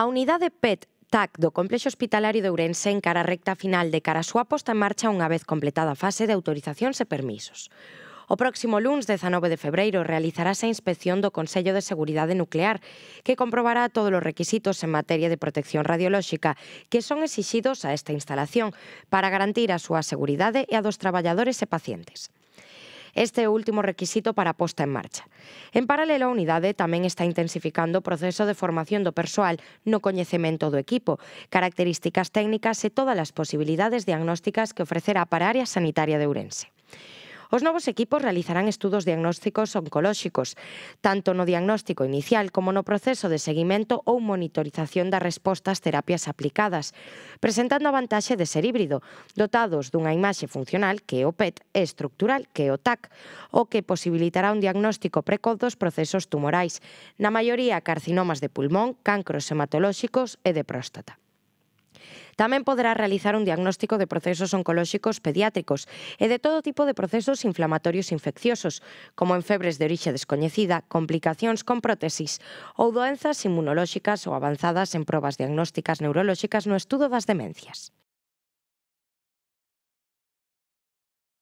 A unidade PET TAC do Complexo Hospitalario de Ourense encara a recta final de cara a súa posta en marcha unha vez completada a fase de autorizacións e permisos. O próximo luns 19 de febreiro realizarase a inspección do Consello de Seguridade Nuclear, que comprobará todos os requisitos en materia de protección radiolóxica que son exixidos a esta instalación para garantir a súa seguridade e a dos traballadores e pacientes. Este é o último requisito para a posta en marcha. En paralelo, a unidade tamén está intensificando o proceso de formación do persoal no coñecemento do equipo, características técnicas e todas as posibilidades diagnósticas que ofrecerá para a área sanitaria de Ourense. Os novos equipos realizarán estudos diagnósticos oncolóxicos, tanto no diagnóstico inicial como no proceso de seguimento ou monitorización das respostas terapias aplicadas, presentando a vantaxe de ser híbrido, dotados dunha imaxe funcional que é o PET e estructural que é o TAC, o que posibilitará un diagnóstico precoz dos procesos tumorais, na maioría carcinomas de pulmón, cancros hematolóxicos e de próstata. Tamén poderá realizar un diagnóstico de procesos oncolóxicos pediátricos e de todo tipo de procesos inflamatorios infecciosos, como en febres de orixe descoñecida, complicacións con prótesis ou doenzas inmunolóxicas ou avanzadas en probas diagnósticas neurolóxicas no estudo das demencias.